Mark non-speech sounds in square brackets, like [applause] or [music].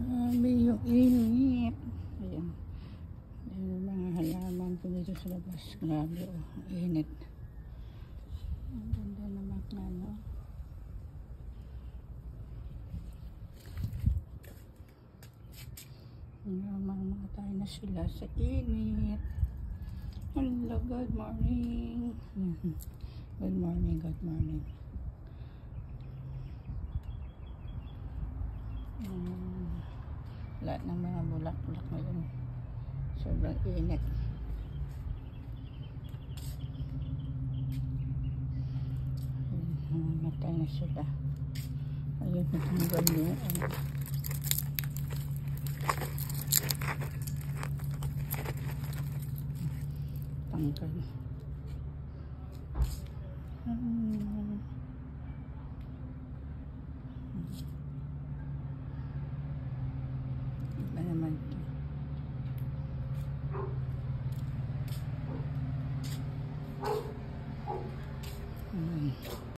Grabe yung init. Ayan. Yung mga halaman ko dito sa labas. Grabe oh, init. Ang ganda naman na no. Namamatay na sila sa init. Hello, good morning. [laughs] Good morning, good morning. Um, lahat ng mga bulak-bulak ngayon. Sobrang init. Mamatay na sila. Ayun, natanggal niya. Ano. Tanggal. Mm.